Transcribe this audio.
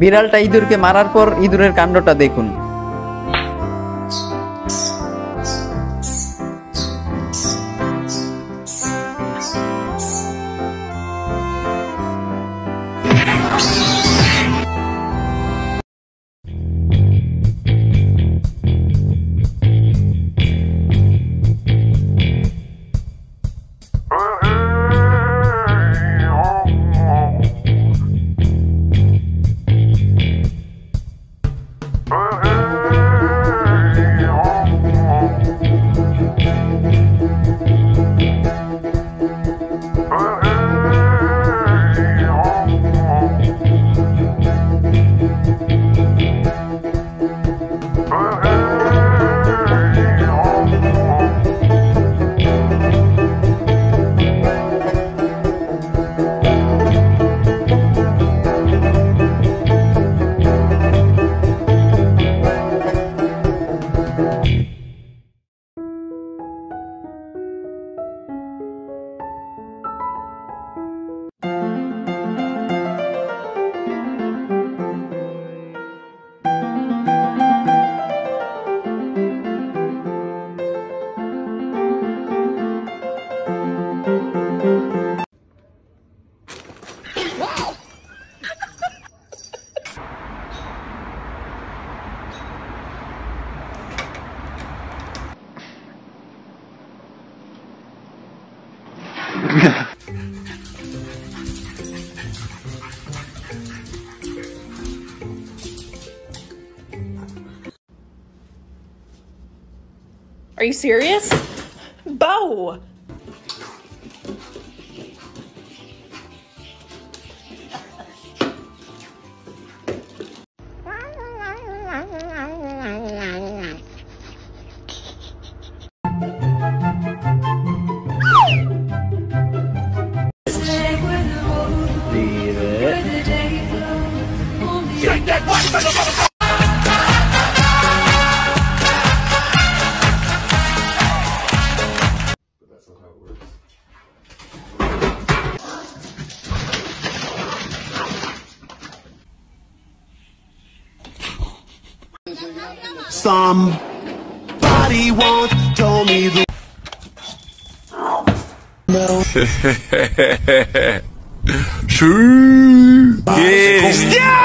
বিড়ালটা ইঁদুরকে মারার পর ইঁদুরের কাণ্ডটা দেখুন। Are you serious? Bo! Somebody once told me the True. Yeah.